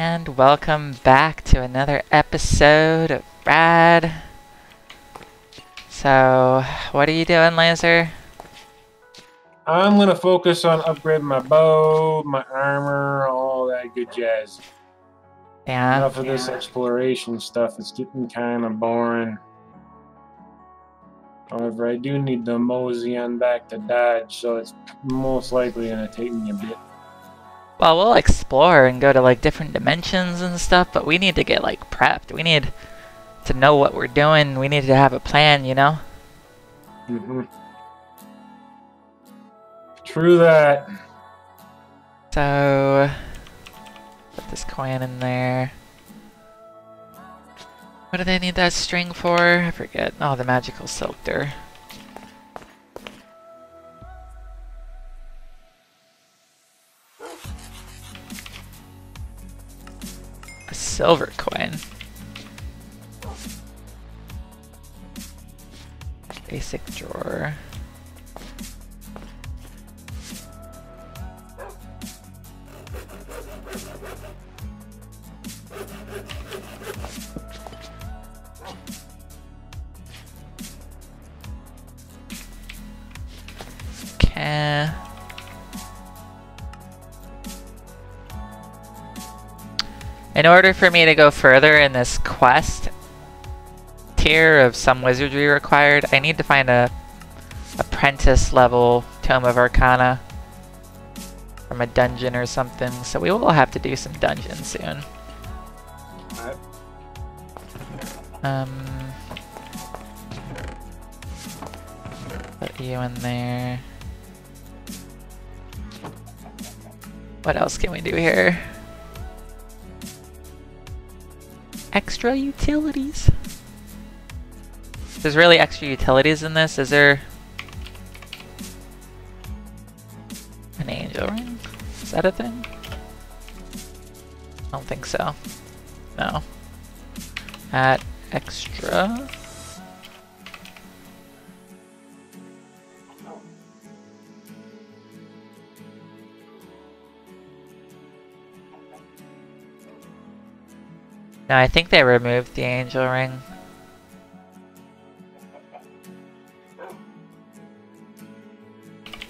And welcome back to another episode of Rad. So, what are you doing, Laser? I'm gonna focus on upgrading my bow, my armor, all that good jazz. Yeah. Enough of this exploration stuff. It's getting kind of boring. However, I do need the mosey on back to Dodge, so it's most likely gonna take me a bit. Well, we'll explore and go to like different dimensions and stuff, but we need to get like prepped. We need to know what we're doing. We need to have a plan, you know? hmm True that. So, put this coin in there. What do they need that string for? I forget. Oh, the magical silkter. Silver coin. Basic drawer. Okay. In order for me to go further in this quest tier of some wizardry required, I need to find a apprentice level Tome of Arcana from a dungeon or something, so we will have to do some dungeons soon. Um, put you in there. What else can we do here? Extra utilities. There's really extra utilities in this. Is there an angel ring? Is that a thing? I don't think so. No. Add extra. No, I think they removed the angel ring.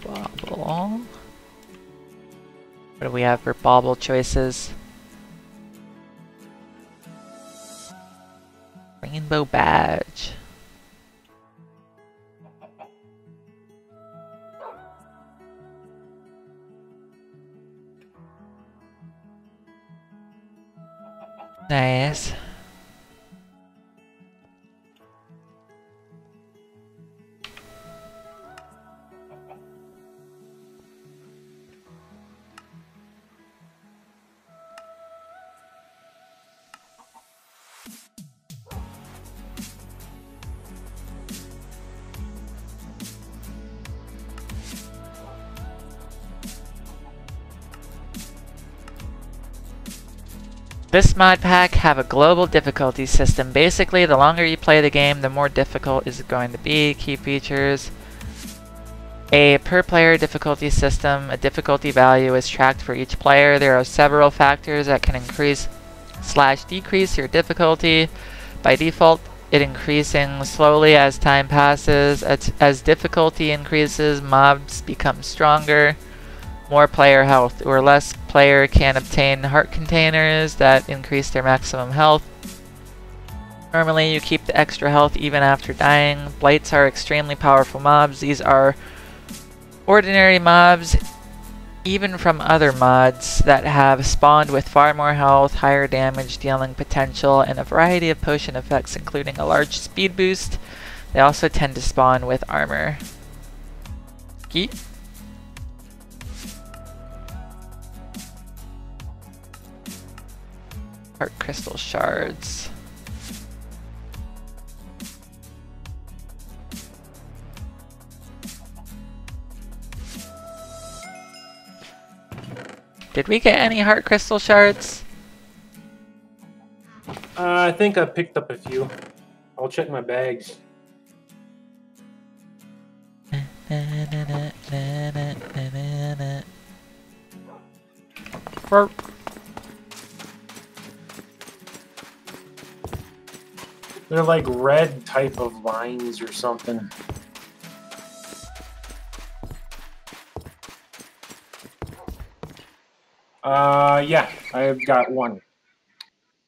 Bauble. What do we have for bauble choices? Rainbow badge. Nice. This mod pack have a global difficulty system. Basically, the longer you play the game, the more difficult is it going to be. Key features. A per player difficulty system. A difficulty value is tracked for each player. There are several factors that can increase slash decrease your difficulty. By default, it increasing slowly as time passes. As, as difficulty increases, mobs become stronger more player health, or less player can obtain heart containers that increase their maximum health. Normally you keep the extra health even after dying. Blights are extremely powerful mobs. These are ordinary mobs, even from other mods that have spawned with far more health, higher damage dealing potential, and a variety of potion effects including a large speed boost. They also tend to spawn with armor. Geet. Heart crystal shards. Did we get any heart crystal shards? Uh, I think I picked up a few. I'll check my bags. They're like red type of lines or something. Uh, yeah, I've got one.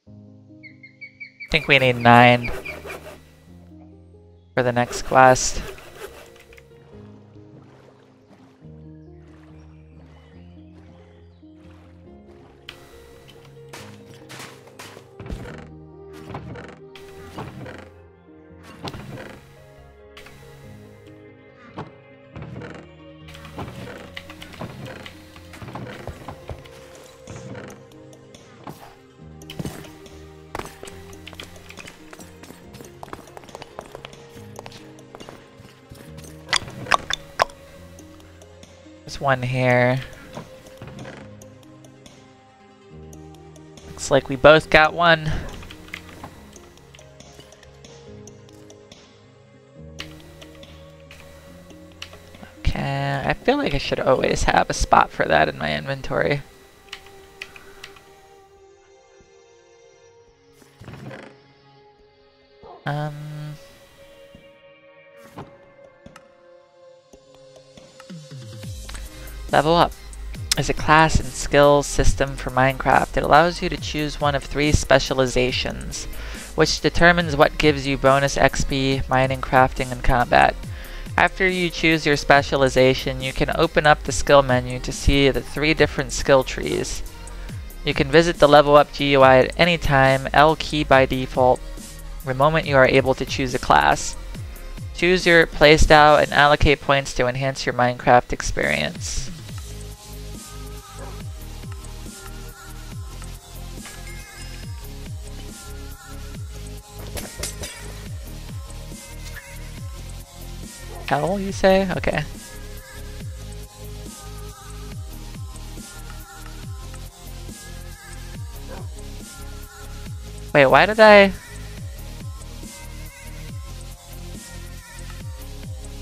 I think we need nine for the next quest. One here. Looks like we both got one. Okay, I feel like I should always have a spot for that in my inventory. Level Up is a class and skills system for Minecraft. It allows you to choose one of three specializations, which determines what gives you bonus XP, mining, crafting, and combat. After you choose your specialization, you can open up the skill menu to see the three different skill trees. You can visit the level up GUI at any time, L key by default, the moment you are able to choose a class. Choose your playstyle and allocate points to enhance your Minecraft experience. Hell, you say? Okay. Wait, why did I...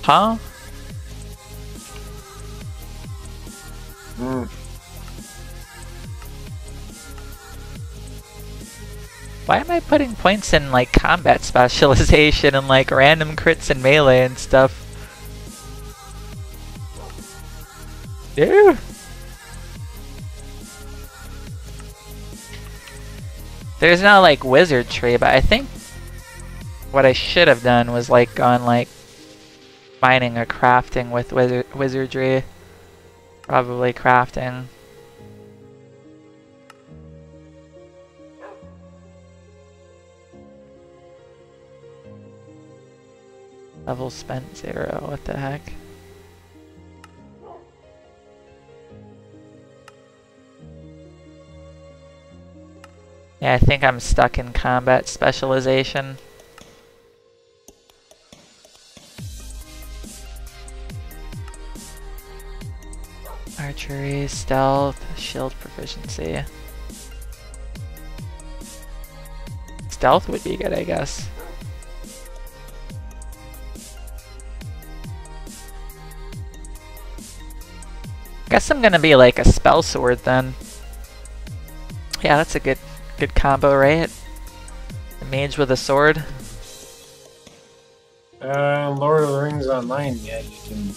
Huh? Hmm. Why am I putting points in like combat specialization and like random crits and melee and stuff? Yeah. There's no like wizard tree, but I think what I should have done was like gone like mining or crafting with wizard wizardry. Probably crafting. Level spent zero, what the heck? Yeah, I think I'm stuck in combat specialization. Archery, stealth, shield proficiency. Stealth would be good, I guess. Guess I'm gonna be like a spell sword then. Yeah, that's a good Good combo, right? A mage with a sword. Uh, Lord of the Rings Online, yeah, you can.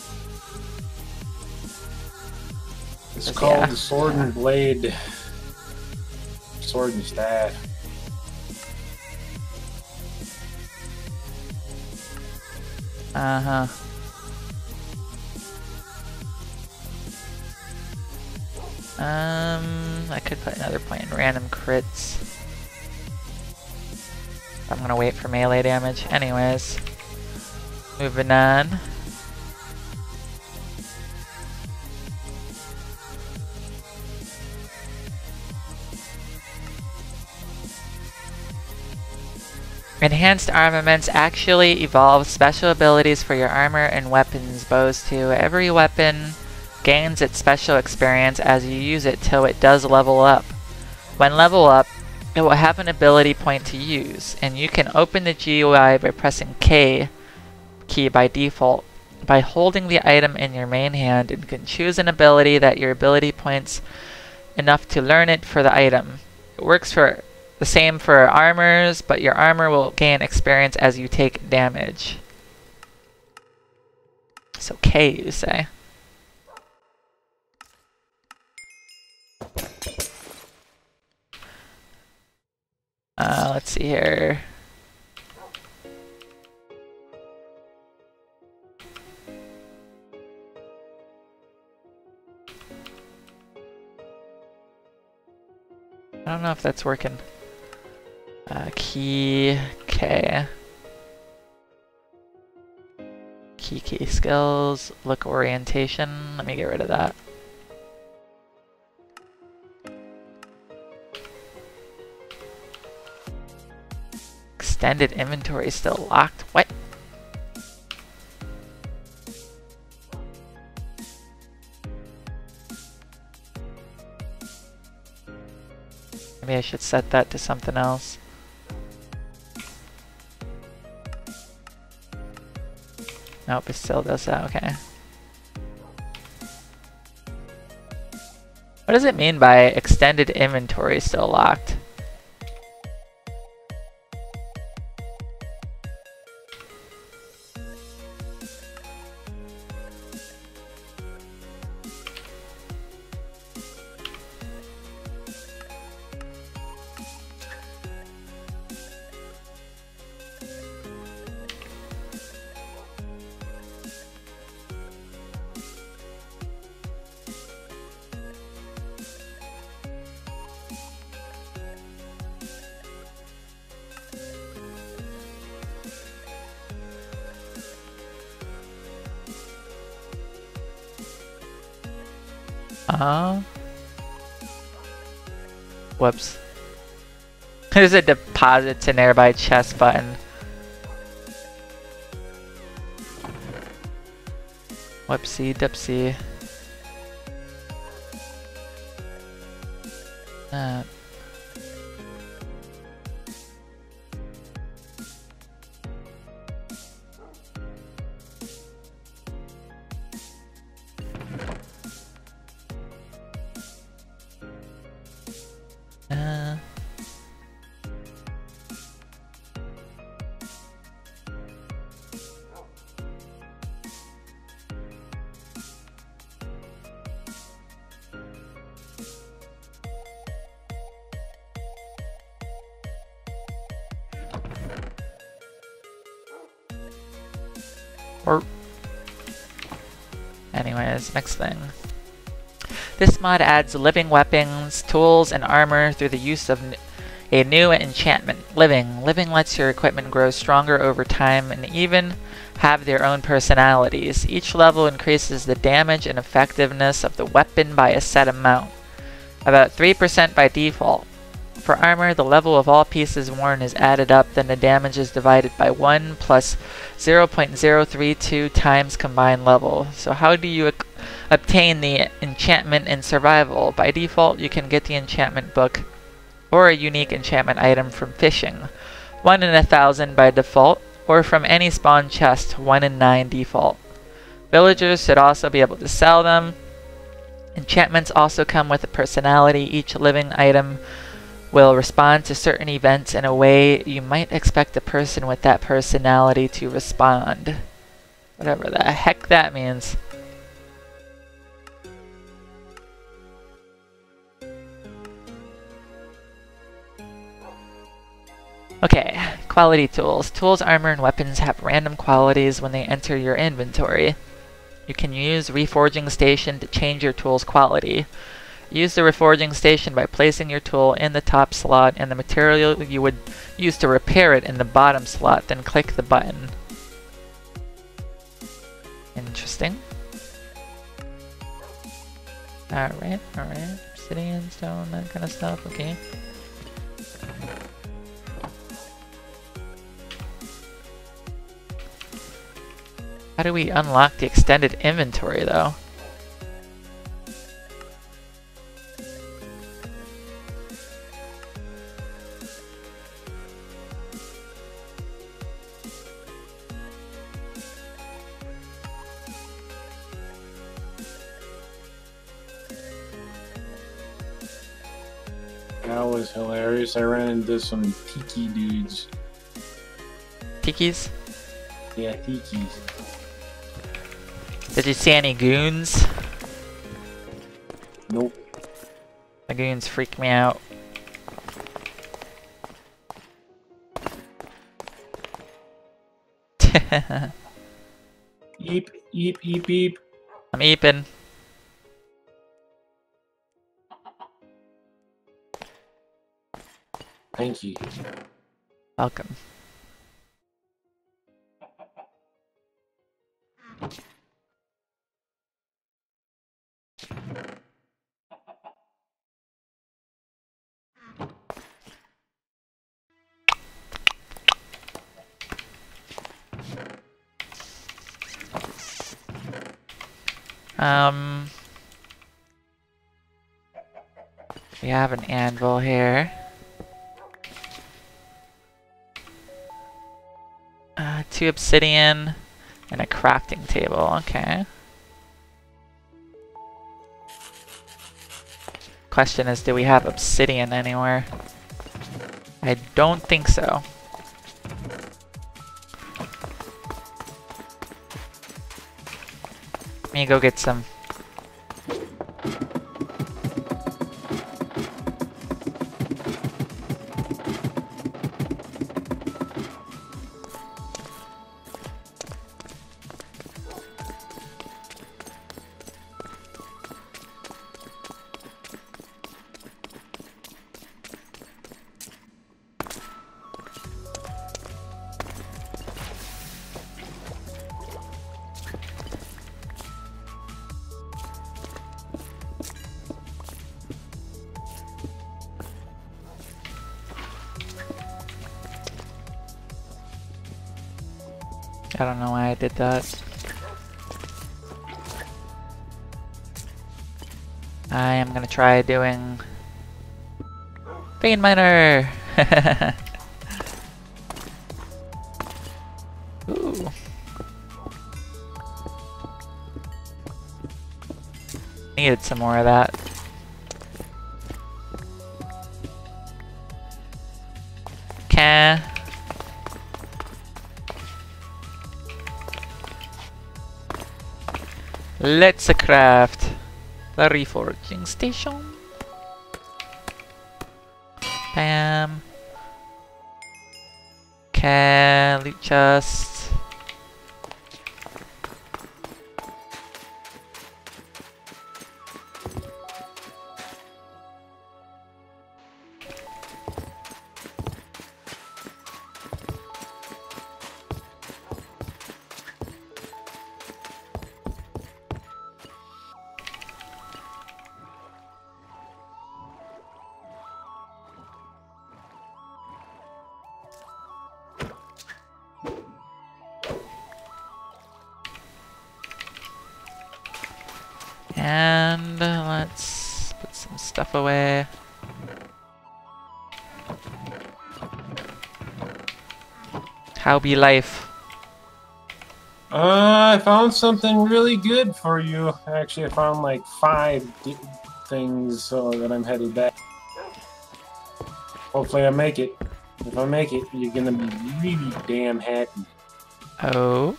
It's called yeah. the Sword and Blade. Sword and Staff. Uh huh. Um, I could put another point in random crits. I'm gonna wait for melee damage. Anyways, moving on. Enhanced armaments actually evolve special abilities for your armor and weapons bows too. Every weapon gains its special experience as you use it till it does level up. When level up, it will have an ability point to use, and you can open the GUI by pressing K key by default. By holding the item in your main hand, you can choose an ability that your ability points enough to learn it for the item. It works for The same for armors, but your armor will gain experience as you take damage. So K, you say. Uh, let's see here. I don't know if that's working. Uh, key K. Key key skills, look orientation. Let me get rid of that. Extended inventory is still locked. What? Maybe I should set that to something else. Nope, it still does that, okay. What does it mean by extended inventory still locked? There's a deposit to nearby chest button. Whoopsie dipsy. Mod adds living weapons, tools, and armor through the use of a new enchantment, Living. Living lets your equipment grow stronger over time and even have their own personalities. Each level increases the damage and effectiveness of the weapon by a set amount, about 3% by default. For armor, the level of all pieces worn is added up, then the damage is divided by 1 plus 0.032 times combined level. So how do you obtain the enchantment in survival? By default, you can get the enchantment book or a unique enchantment item from fishing. 1 in a thousand by default, or from any spawn chest, 1 in 9 default. Villagers should also be able to sell them. Enchantments also come with a personality. Each living item will respond to certain events in a way you might expect a person with that personality to respond. Whatever the heck that means. Okay, quality tools. Tools, armor, and weapons have random qualities when they enter your inventory. You can use Reforging Station to change your tool's quality. Use the Reforging Station by placing your tool in the top slot and the material you would use to repair it in the bottom slot, then click the button. Interesting. Alright, alright. Obsidian, stone, that kind of stuff, okay. How do we unlock the extended inventory though? That was hilarious. I ran into some tiki dudes. Tikis? Yeah, tikis. Did you see any goons? Nope. The goons freak me out. Eep, eep, eep, eep. I'm eeping. Thank you. Welcome. Um, we have an anvil here. Uh, two obsidian and a crafting table. Okay. Question is, do we have obsidian anywhere? I don't think so. Me go get some. I that. I am gonna try doing Vein Miner! Ooh. Needed some more of that. Can Let's craft the reforging station. Bam. Can loot chest. How be life? Uh, I found something really good for you. Actually, I found like five things so that I'm headed back. Hopefully, I make it. If I make it, you're gonna be really damn happy. Oh,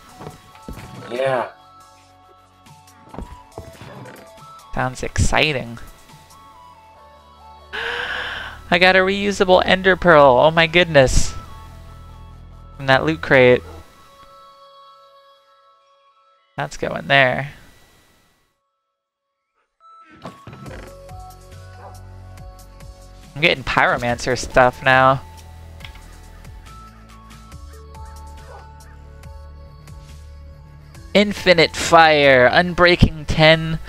Yeah. sounds exciting. I got a reusable ender pearl. Oh my goodness. That loot crate. That's going there. I'm getting pyromancer stuff now. Infinite fire, unbreaking 10,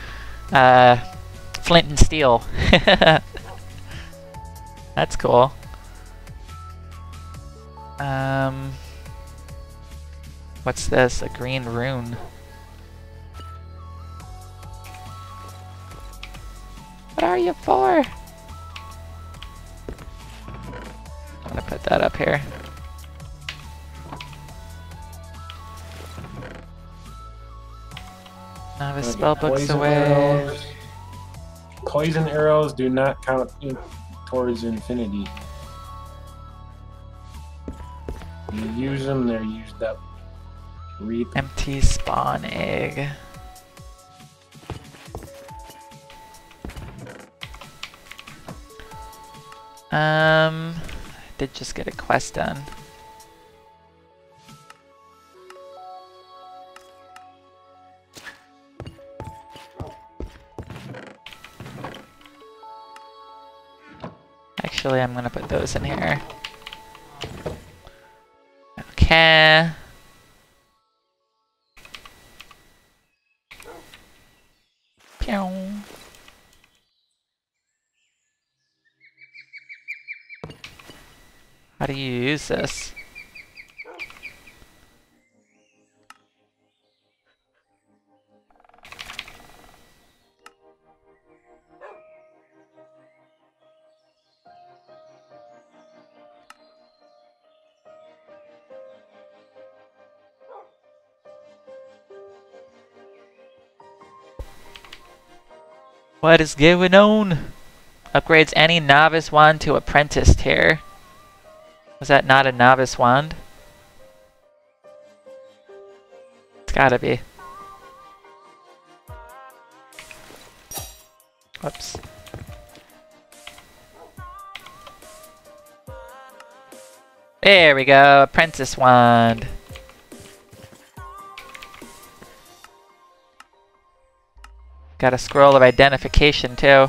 uh, flint and steel. That's cool. Um, what's this? A green rune. What are you for? I'm gonna put that up here. Novice Okay, spell books poison away. arrows. Poison arrows do not count. towards infinity. You use them, they're used up. Reap. Empty spawn egg. Um, did just get a quest done. Actually, I'm gonna put those in here. Okay. How do you use this? What is going on? Upgrades any novice wand to apprentice tier. Was that not a novice wand? It's gotta be. Whoops. There we go, apprentice wand. Got a scroll of identification too.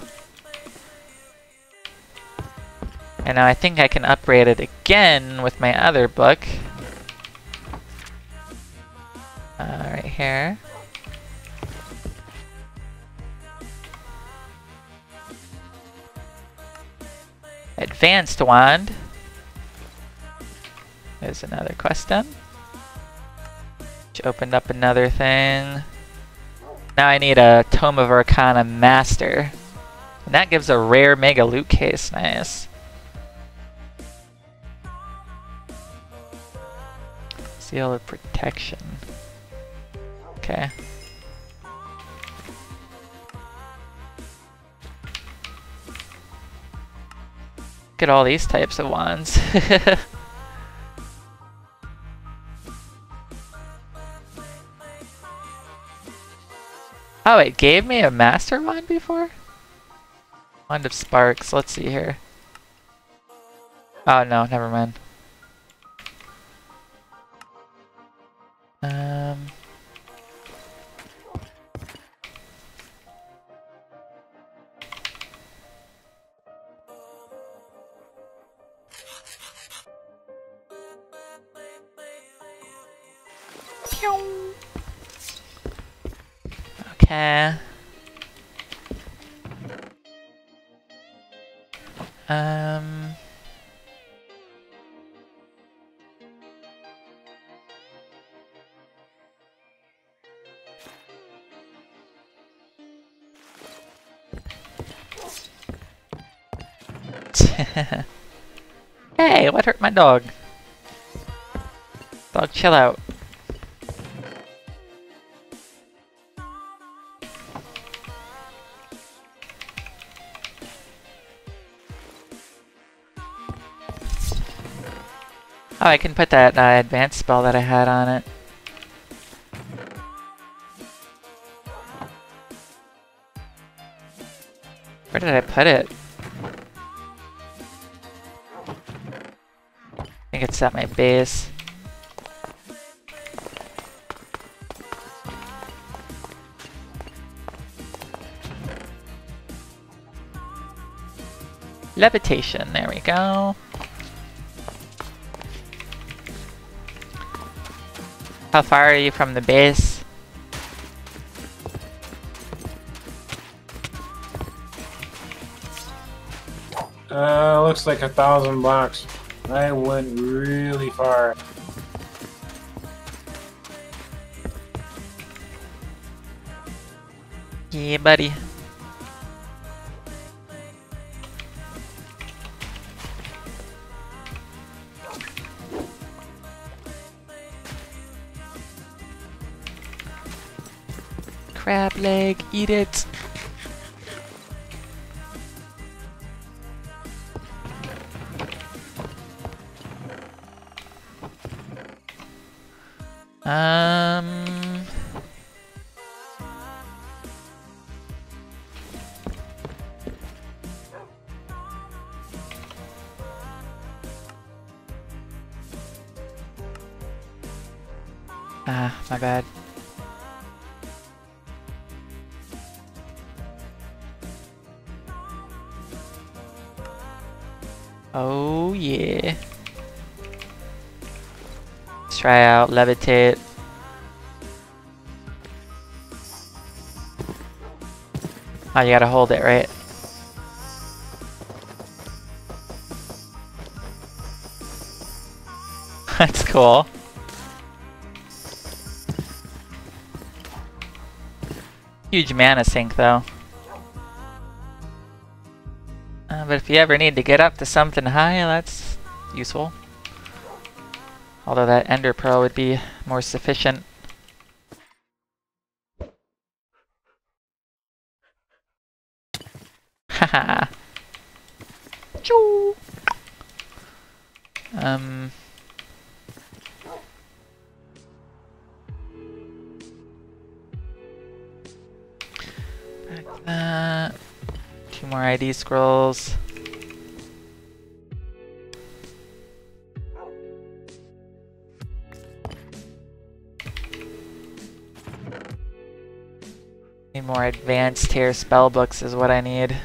And now I think I can upgrade it again with my other book. Uh, right here. Advanced wand. There's another quest done. Which opened up another thing. Now I need a Tome of Arcana Master. And that gives a rare Mega Loot Case. Nice. Seal of Protection. Okay. Look at all these types of wands. oh, it gave me a master wand before? Wand of Sparks, let's see here. Oh no, never mind. Dog? Dog, chill out. Oh, I can put that uh, advanced spell that I had on it. Where did I put it? Think it's at my base. Levitation, there we go. How far are you from the base? Uh, looks like a thousand blocks. I went really far. Yeah, buddy. Crab leg, eat it. Try out levitate. Oh, you gotta hold it, right? That's cool. Huge mana sink though. Uh, but if you ever need to get up to something high, that's useful. Although that Ender Pearl would be more sufficient. Haha. Choo. Um. Back that. Two more ID scrolls. Advanced tier spellbooks is what I need.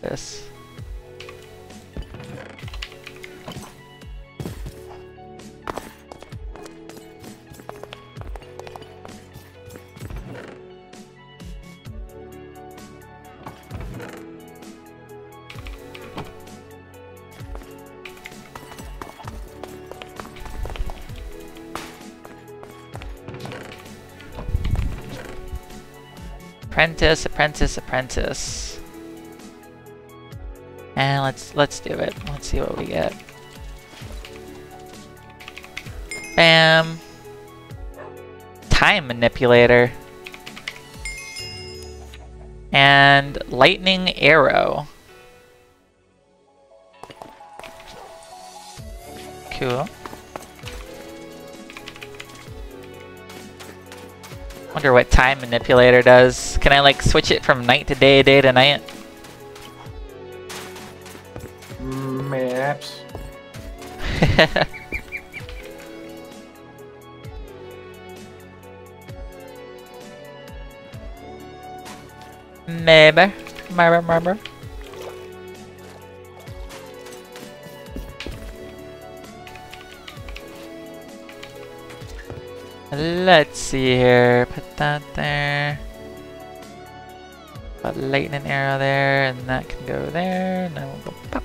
This. Apprentice, apprentice, apprentice. And let's let's do it. Let's see what we get. Bam. Time manipulator. And lightning arrow. Wonder what time manipulator does. Can I like switch it from night to day, day to night? Maps. Maybe. Maybe, maybe. Let's see here. That there. Put lightning arrow there, and that can go there, and then we'll go pop.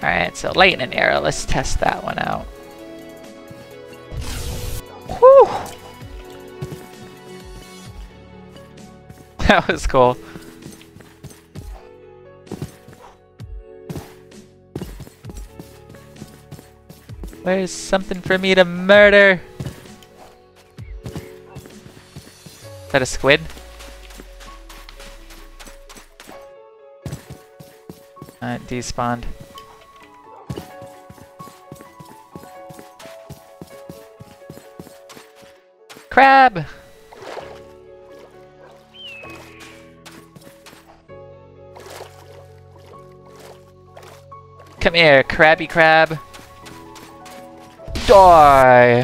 Alright, so lightning arrow, let's test that one out. Whew! That was cool. Where's something for me to murder? Is that a squid? Uh, despawned. Crab! Come here, crabby crab. Die!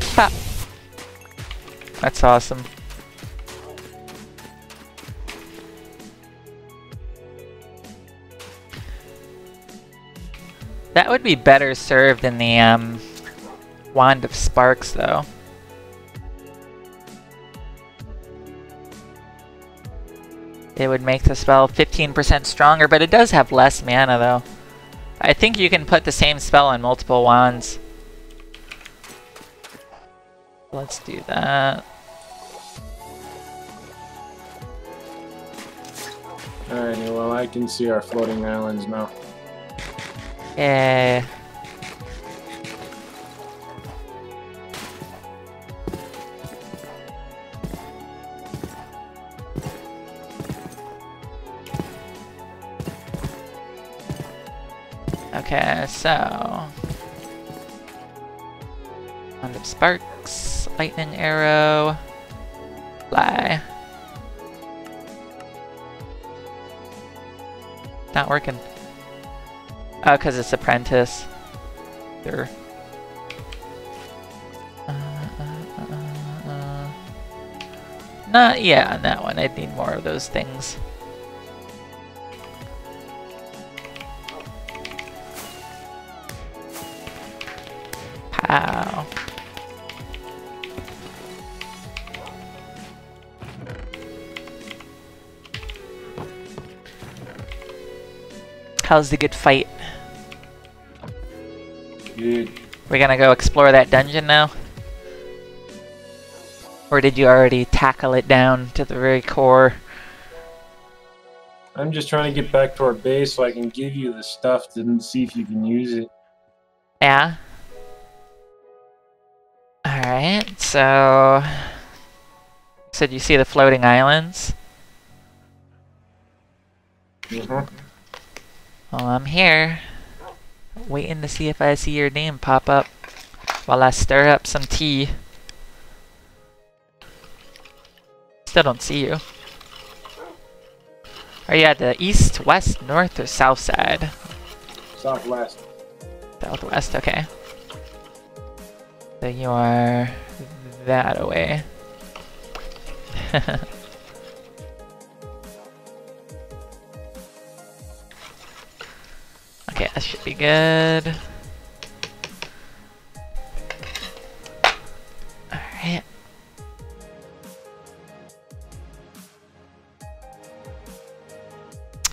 ha! That's awesome. That would be better served in the um, Wand of Sparks, though. It would make the spell 15% stronger, but it does have less mana, though. I think you can put the same spell on multiple wands. Let's do that. Alrighty, well I can see our floating islands now. Yeah. So... Round of sparks, lightning arrow, fly. Not working. Oh, because it's apprentice. There. Uh, uh, uh, uh. Not, yeah, on that one. I'd need more of those things. How's the good fight? Good. We're gonna go explore that dungeon now? Or did you already tackle it down to the very core? I'm just trying to get back to our base so I can give you the stuff to see if you can use it. Yeah? Alright, so... Said you see the floating islands? Mm-hmm. Well, I'm here. Waiting to see if I see your name pop up while I stir up some tea. Still don't see you. Are you at the east, west, north, or south side? Southwest. Southwest, okay. So you are that away. okay, that should be good. Alright.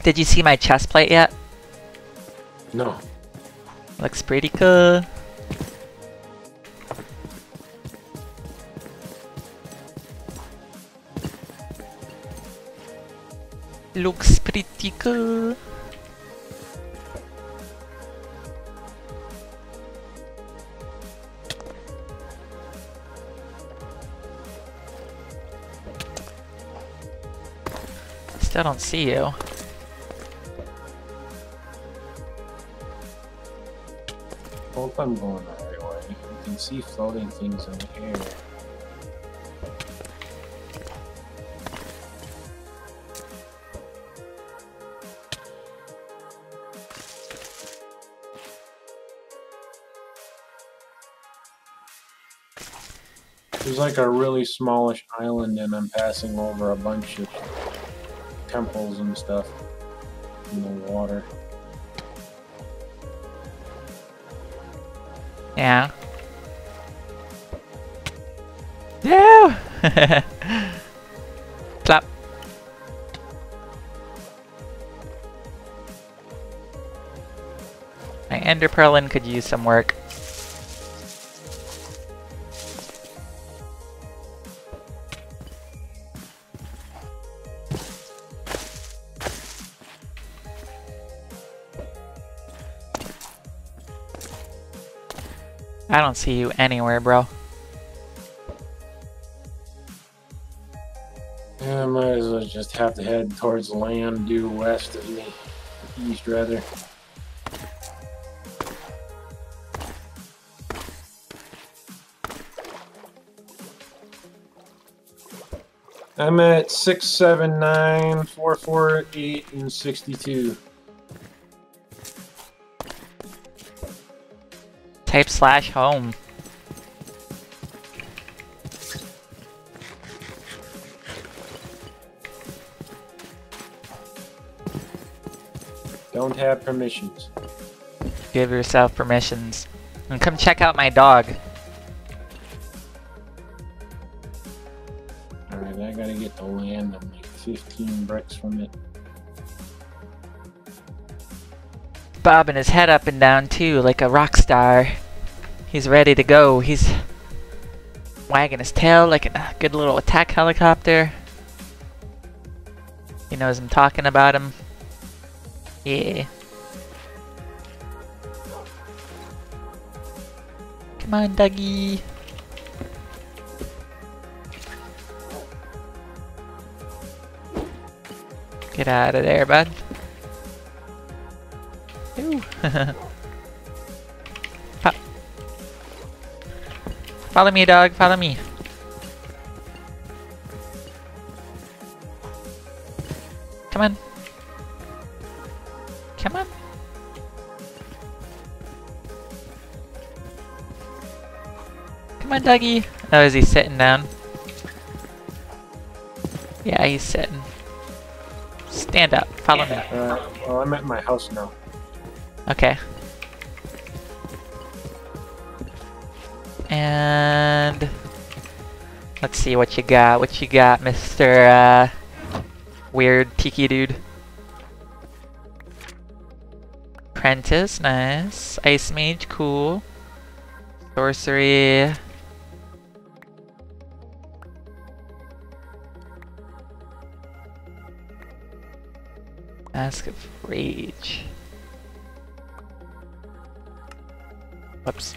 Did you see my chest plate yet? No. Looks pretty cool. Looks pretty cool. Still don't see you. Hope I'm going the right way. You can see floating things in the air. There's like a really smallish island and I'm passing over a bunch of temples and stuff in the water. Yeah. No! Clap. My Ender Pearlin could use some work. Don't see you anywhere, bro. Yeah, I might as well just have to head towards land due west of me. East, rather. I'm at six, seven, nine, four, four, eight, and sixty-two. Type slash home. Don't have permissions. Give yourself permissions. And come check out my dog. Alright, I gotta get the land. I'm like 15 bricks from it. Bobbing his head up and down too, like a rock star. He's ready to go. He's wagging his tail like a good little attack helicopter. He knows I'm talking about him. Yeah. Come on, Dougie. Get out of there, bud. Ooh. Follow me, dog. Follow me. Come on. Come on. Come on, doggy. Oh, is he sitting down? Yeah, he's sitting. Stand up. Follow me. Uh, well, I'm at my house now. Okay. And let's see what you got. What you got, Mr. Uh, weird Tiki dude? Apprentice, nice. Ice Mage, cool. Sorcery. Mask of Rage. Whoops.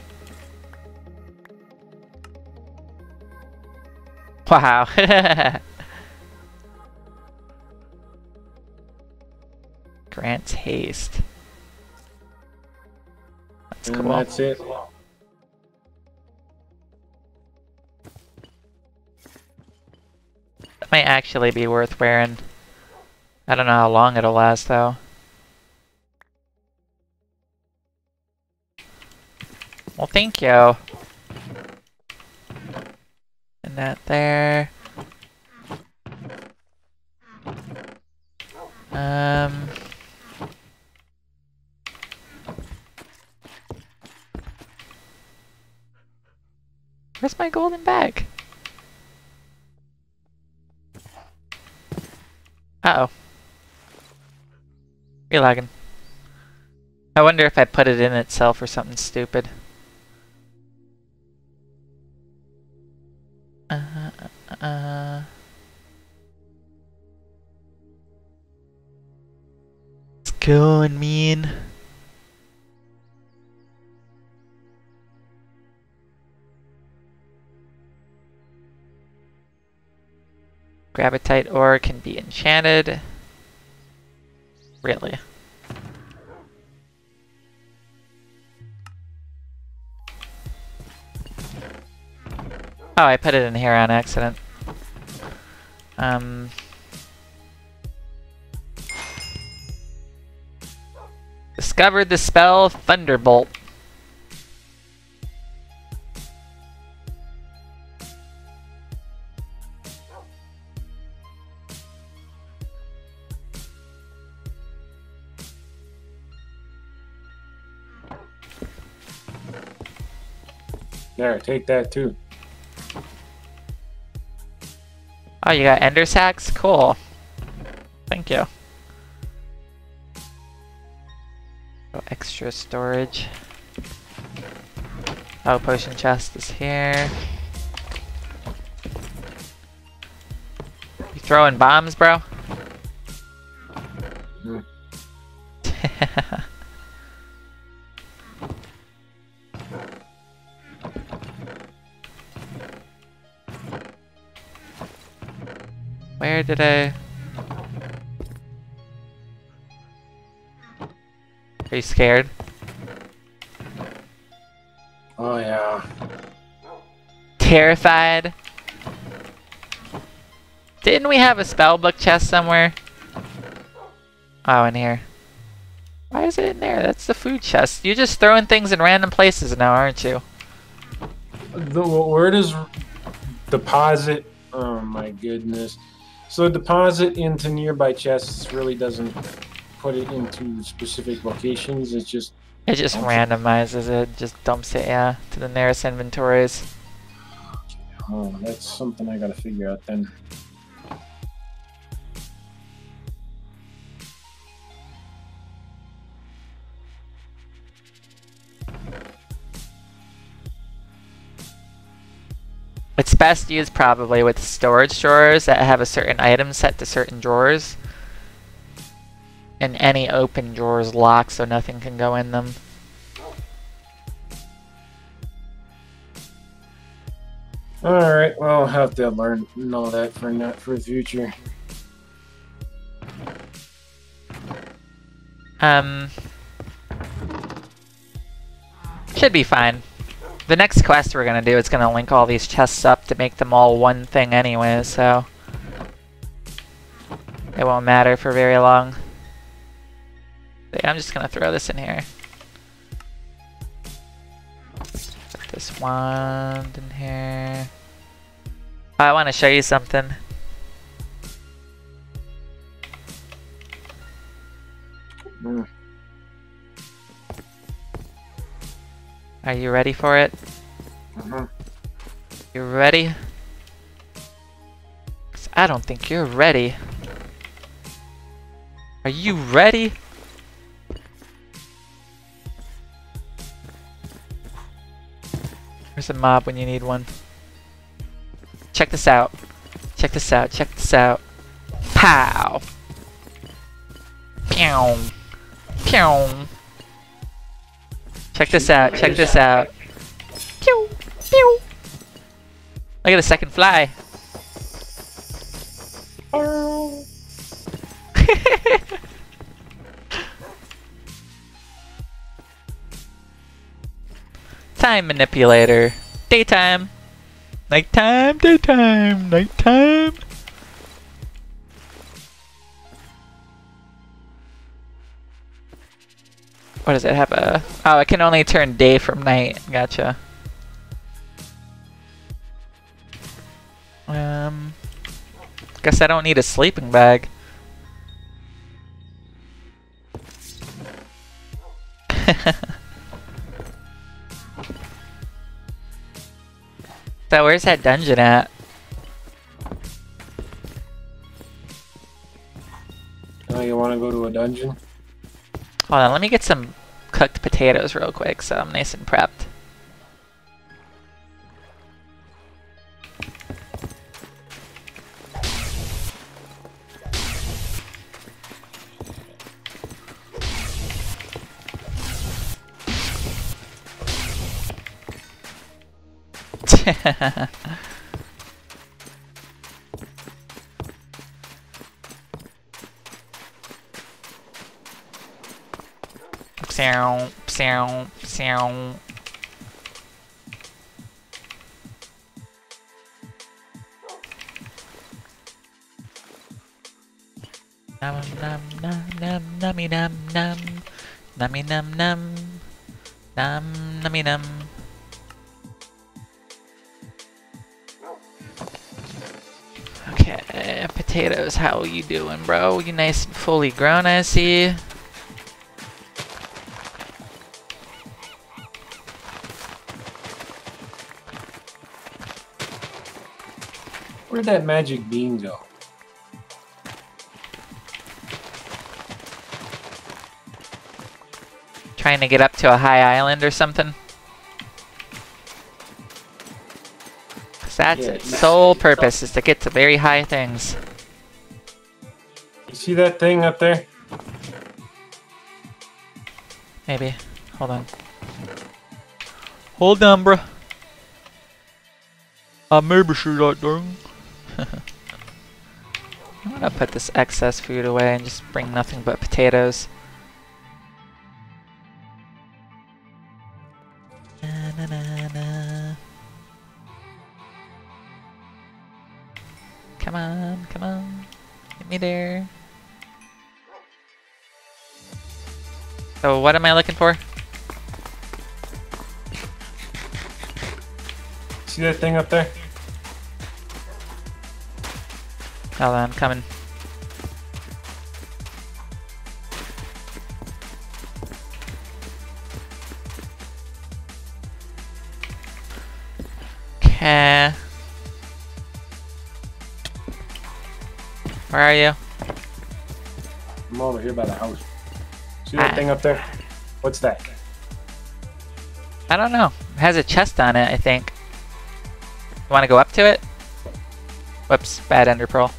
Wow. Grant's haste. That's and cool. that's it. That might actually be worth wearing. I don't know how long it'll last though. Well, thank you. That there. Um. Where's my golden bag? Uh-oh. You're lagging. I wonder if I put it in itself or something stupid. Going mean. Gravitite ore can be enchanted. Really? Oh, I put it in here on accident. Um... Discovered the spell Thunderbolt. There, take that too. Oh, you got ender sacks? Cool. Thank you. Storage. Oh, potion chest is here. You throwing bombs, bro? Hmm. Where did I... Are you scared? Terrified? Didn't we have a spellbook chest somewhere? Oh, in here. Why is it in there? That's the food chest. You're just throwing things in random places now, aren't you? The, where does deposit? Oh my goodness. So deposit into nearby chests really doesn't put it into specific locations. It's just It just Dumps it. randomizes it, just dumps it, yeah, to the nearest inventories. Oh, that's something I gotta figure out then. It's best used probably with storage drawers that have a certain item set to certain drawers. And any open drawers locked so nothing can go in them. Alright, well, I'll have to learn all that for not for the future. Um, should be fine. The next quest we're gonna do is gonna link all these chests up to make them all one thing anyway, so it won't matter for very long. I'm just gonna throw this in here. This wand in here. I want to show you something. Mm. Are you ready for it? Mhm. You ready? I don't think you're ready. Are you ready? Where's a mob when you need one? Check this out. Check this out. Check this out. Pow! Pew! Pew! Check this out. Check this out. Pew! Pew! Look at the second fly. Time manipulator. Daytime. Nighttime, daytime, nighttime. What does it have a... Oh, it can only turn day from night. Gotcha. Um... Guess I don't need a sleeping bag. so where's that dungeon at? Now you want to go to a dungeon? Hold on, let me get some cooked potatoes real quick so I'm nice and prepped. Psew, psew, psew. Nam nam nam nam nummy num num nummy num num num nummy num Okay, potatoes, how you doing, bro? You nice and fully grown, I see. Where'd that magic bean go? Trying to get up to a high island or something? that's Yeah, it's- sole purpose, is to get to very high things. See that thing up there? Maybe. Hold on. Hold on, bruh. I maybe see that thing. I'm gonna put this excess food away and just bring nothing but potatoes. So what am I looking for? See that thing up there? Hold on, I'm coming. Okay. Where are you? I'm over here by the house. See that Ah. thing up there? What's that? I don't know. It has a chest on it, I think. You want to go up to it? Whoops, bad ender pearl.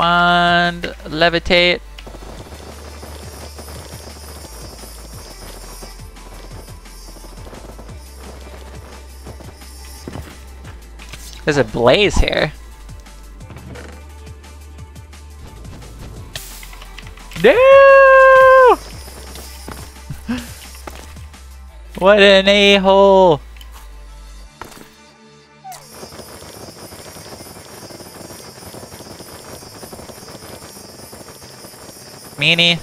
Wand? Levitate. There's a blaze here. No! what an a-hole! Meanie.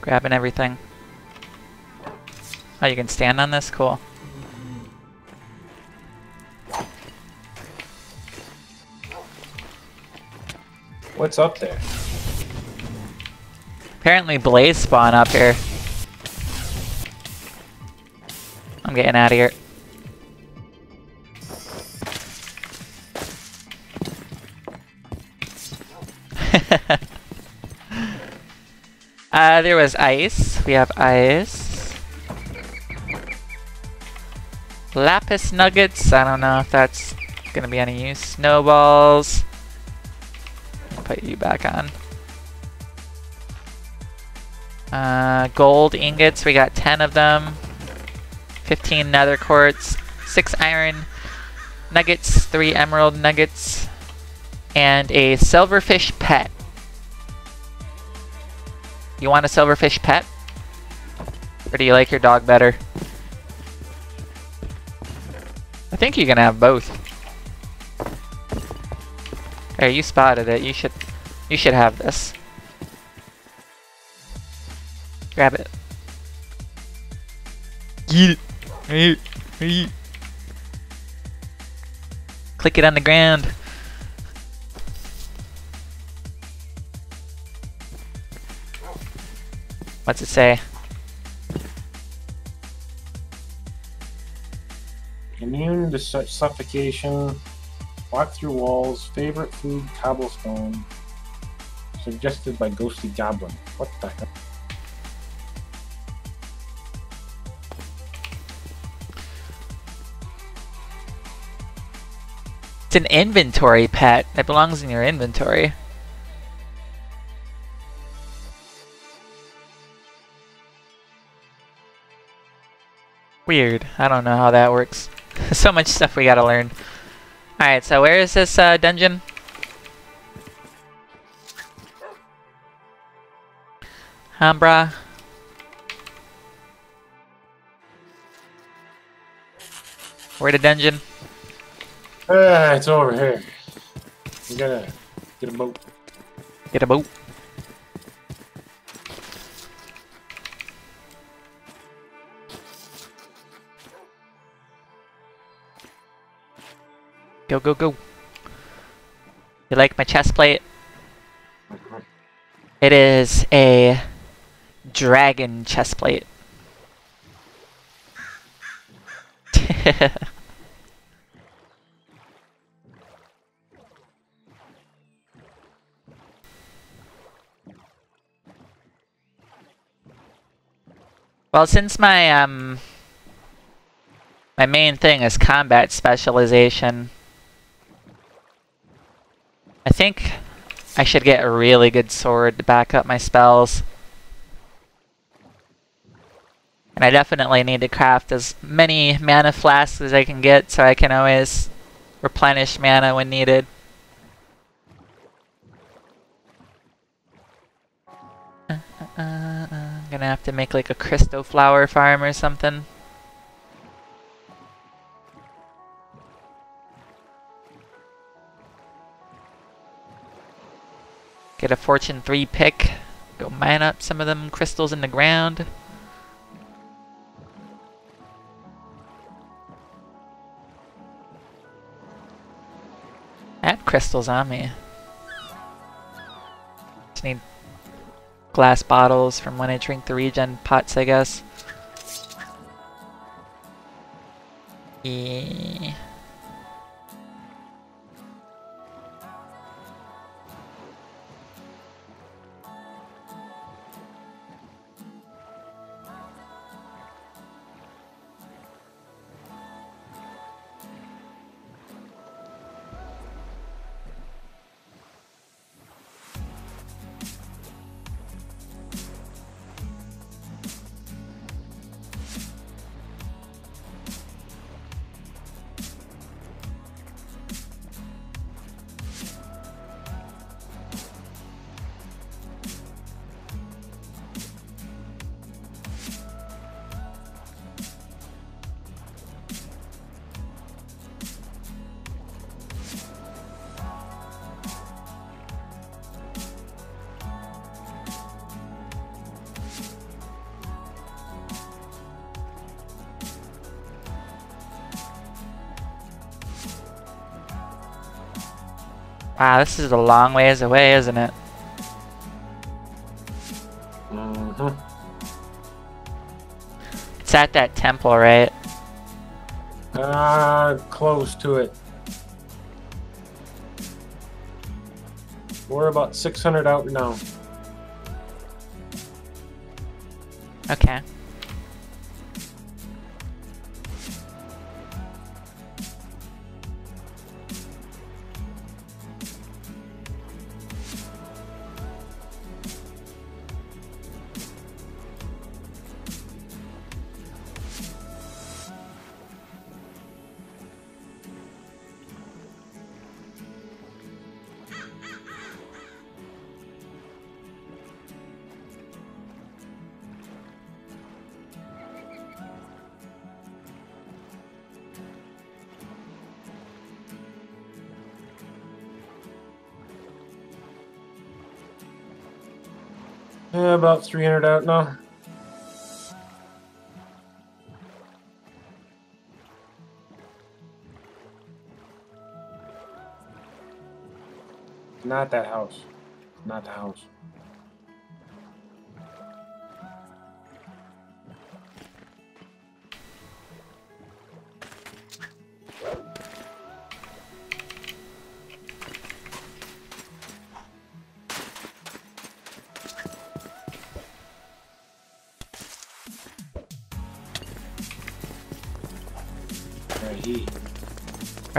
Grabbing everything. Oh, you can stand on this? Cool. What's up there? Apparently blaze spawn up here. I'm getting out of here. Uh, there was ice. We have ice. Lapis nuggets. I don't know if that's gonna be any use. Snowballs. Put you back on. Uh, gold ingots. We got 10 of them. 15 nether quartz. 6 iron nuggets. 3 emerald nuggets and a silverfish pet. You want a silverfish pet? Or do you like your dog better? I think you can have both. Hey, you spotted it. You should you should have this. Grab it. Get it. Click it on the ground. What's it say? Immune to su- suffocation. Walk through walls. Favorite food cobblestone. Suggested by Ghosty Goblin. What the heck? It's an inventory pet. It belongs in your inventory. Weird. I don't know how that works. so much stuff we gotta learn. Alright, so where is this uh, dungeon? Hambra. Where the dungeon? Ah, it's over here. We gotta get a boat. Get a boat. Go, go, go. You like my chest plate? It is a dragon chest plate. well, since my um my main thing is combat specialization, I think I should get a really good sword to back up my spells. And I definitely need to craft as many mana flasks as I can get so I can always replenish mana when needed. Uh, uh, uh, I'm gonna have to make like a crystal flower farm or something. Get a fortune 3 pick. Go mine up some of them crystals in the ground. I have crystals on me. Just need glass bottles from when I drink the regen pots, I guess. Yeah. Wow, this is a long ways away, isn't it? Mm-hmm. It's at that temple, right? Ah, close to it. We're about 600 out now. Okay. About 300 out now. Not that house. Not the house.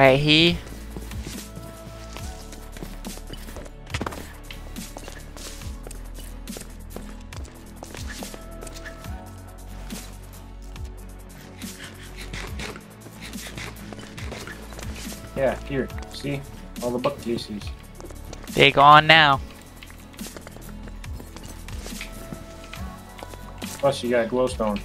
Right, he. Yeah, here. See? All the bookcases. Big on now. Plus, you got glowstone.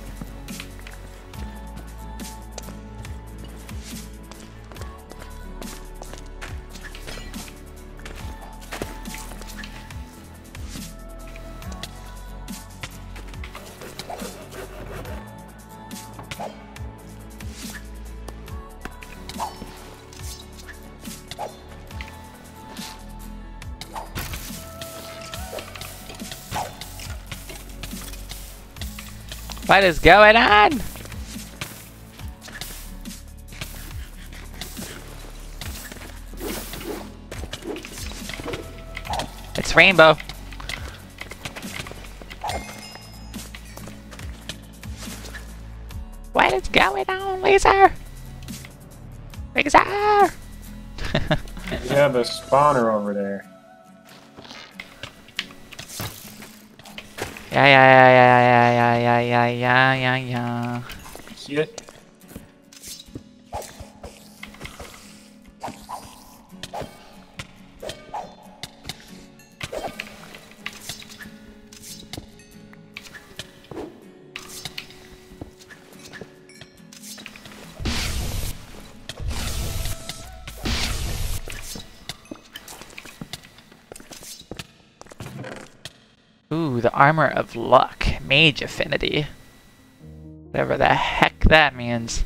What is going on? It's rainbow. What is going on, Laser? Laser! You have a spawner over there. Yeah, yeah, yeah, yeah, yeah, yeah, yeah, yeah. See it? Ooh, the armor of luck, mage affinity. Whatever the heck that means.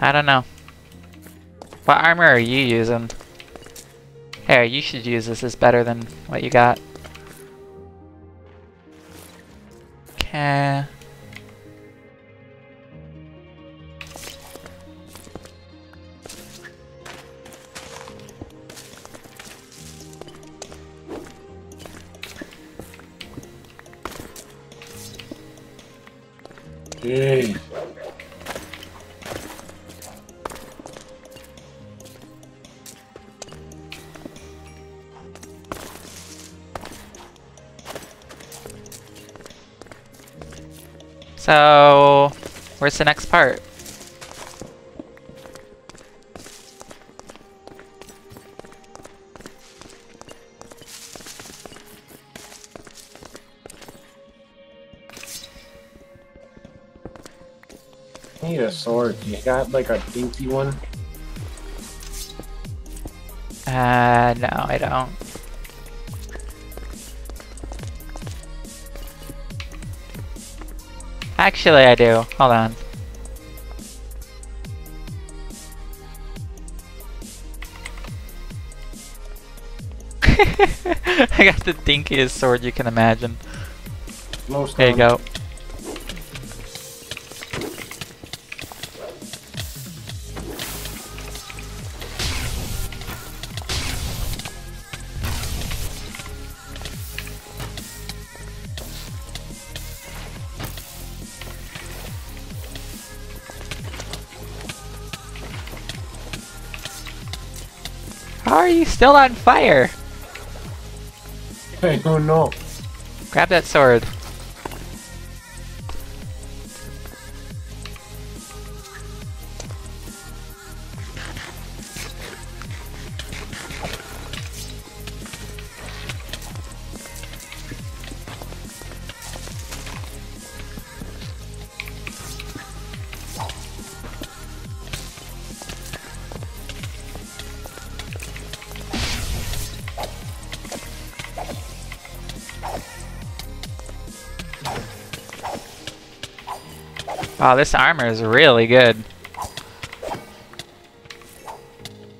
I don't know. What armor are you using? Here, you should use this. It's better than what you got. Where's the next part? I need a sword. You got like a dinky one? Uh, no, I don't. Actually, I do. Hold on. I got the dinkiest sword you can imagine. There you go. How are you still on fire? I don't know. Grab that sword. Wow, this armor is really good.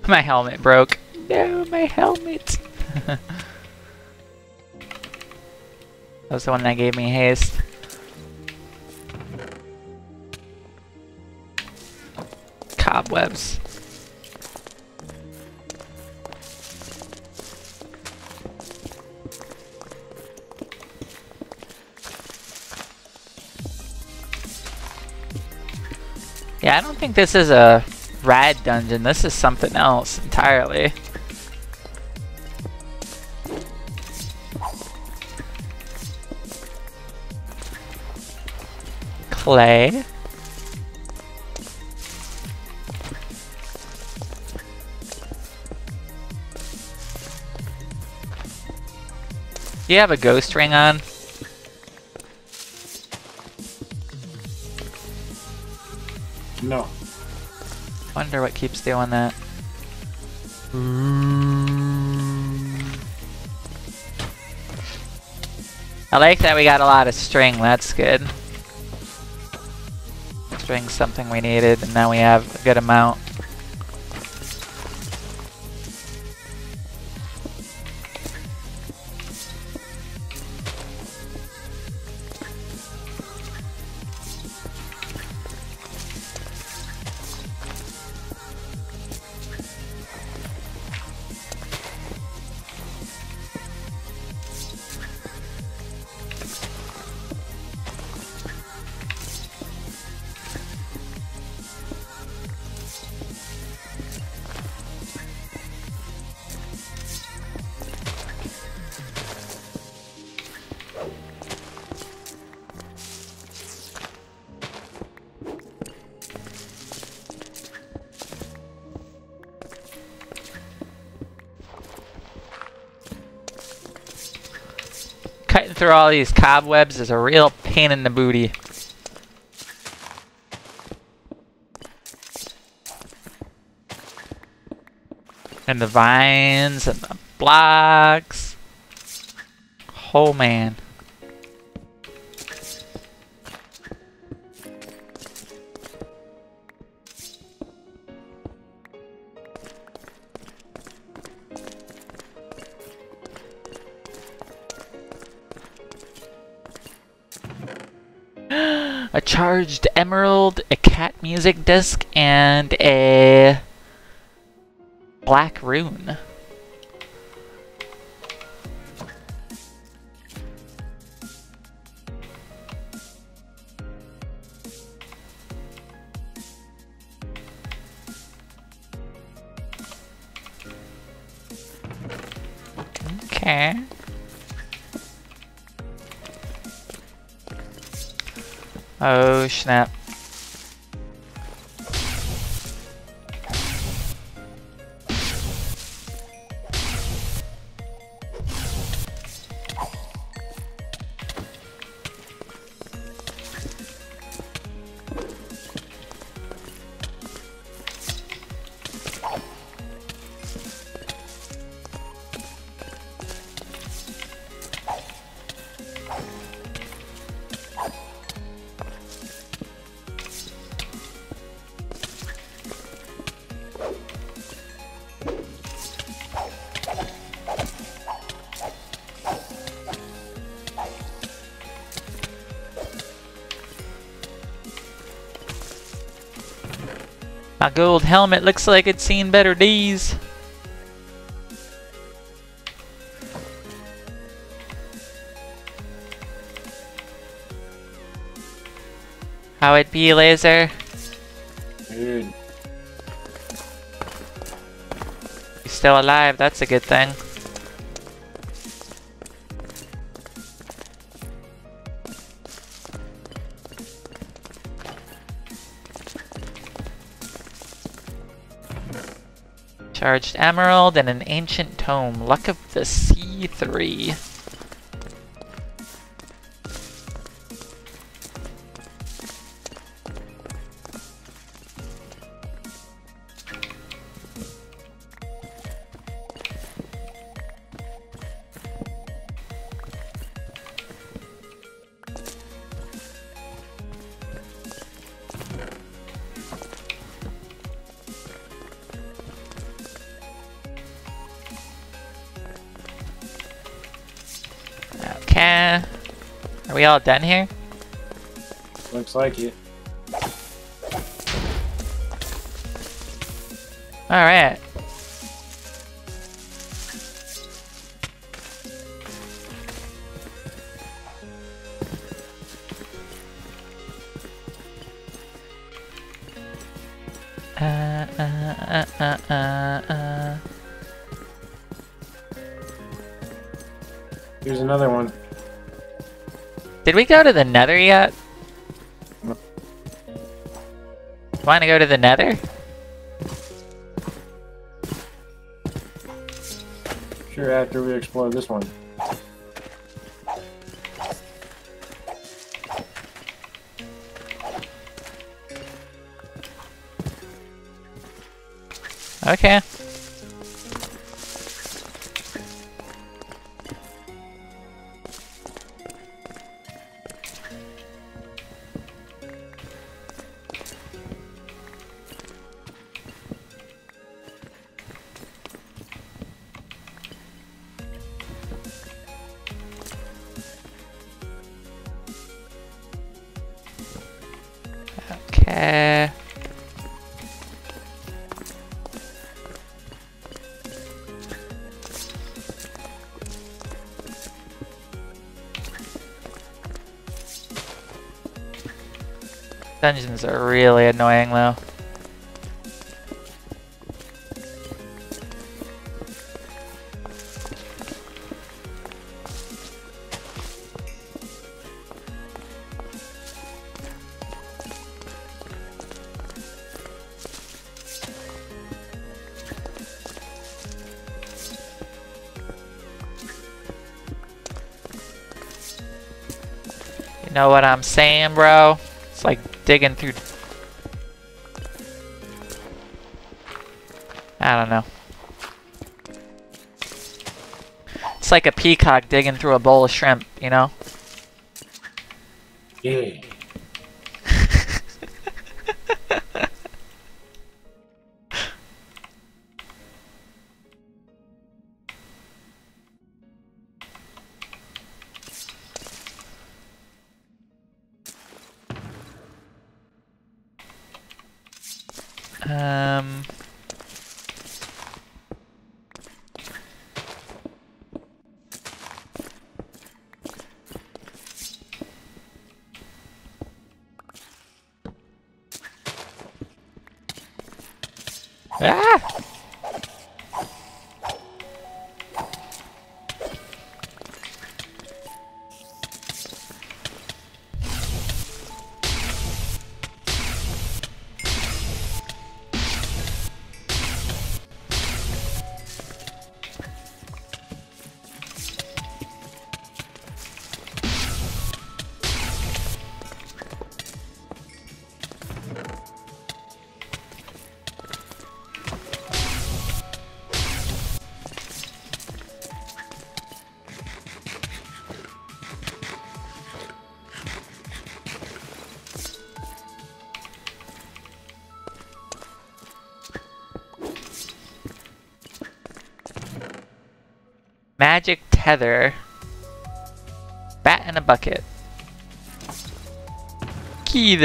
My helmet broke. No, my helmet. that was the one that gave me haste. Cobwebs. I don't think this is a rad dungeon. This is something else entirely. Clay. You have a ghost ring on? No. Wonder what keeps doing that. Mm. I like that we got a lot of string, that's good. String's something we needed, and now we have a good amount. These cobwebs is a real pain in the booty. And the vines and the blocks. Oh man. A cat music disc, and a black rune. Okay. Oh snap. My gold helmet looks like it's seen better days. How it be, Laser? Good. He's still alive, that's a good thing. Charged Emerald and an Ancient Tome. Luck of the Sea 3. Are we all done here? Looks like it. Alright. Did we go to the nether yet? To go to the nether? Sure, after we explore this one. Okay. Dungeons are really annoying though. You know what I'm saying, bro? Digging through. I don't know. It's like a peacock digging through a bowl of shrimp, you know? Yeah. Tether. Bat in a bucket. Key.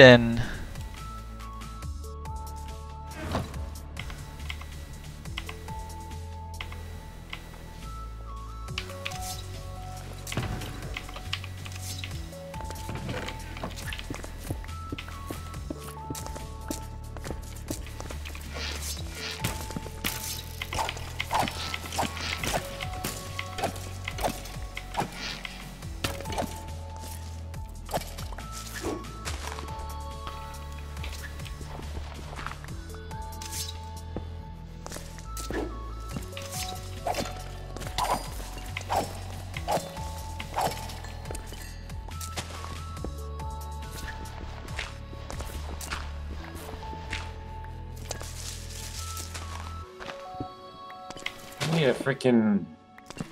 Need a freaking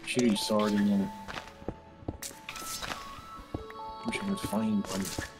shitty sword again. Wish I would find one.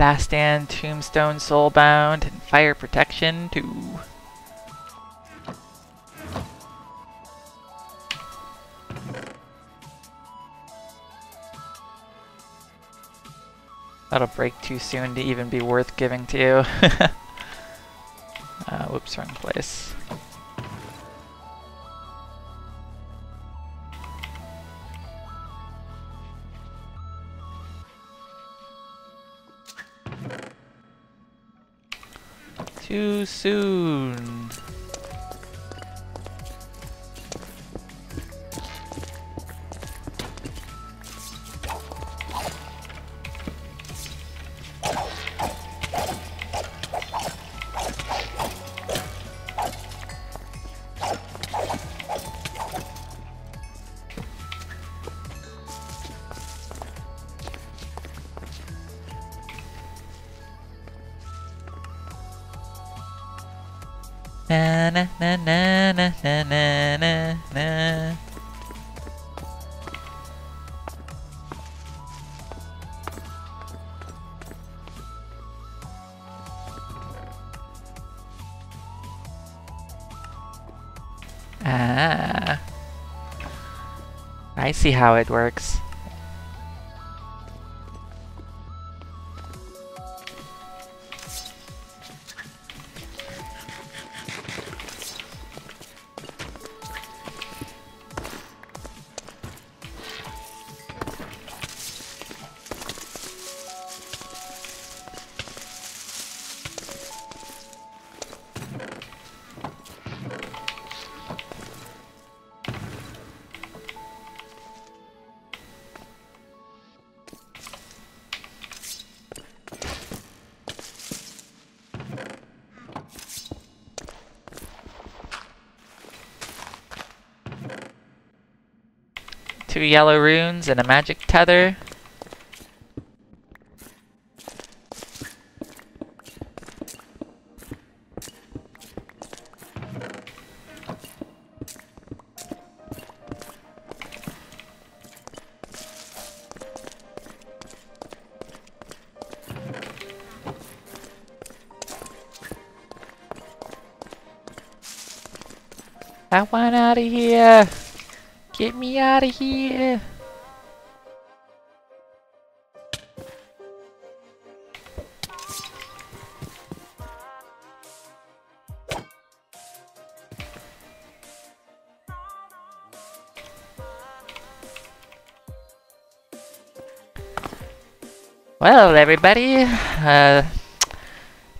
Last Stand, Tombstone, Soulbound, and Fire Protection too. That'll break too soon to even be worth giving to you. uh, whoops, wrong place. Na na na na na na na na. Ah. I see how it works. Yellow runes and a magic tether. I want out of here! Get me out of here! Well, everybody, uh,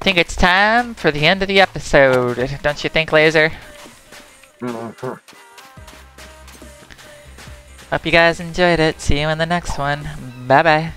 think it's time for the end of the episode. Don't you think, Laser? Hope you guys enjoyed it. See you in the next one. Bye bye.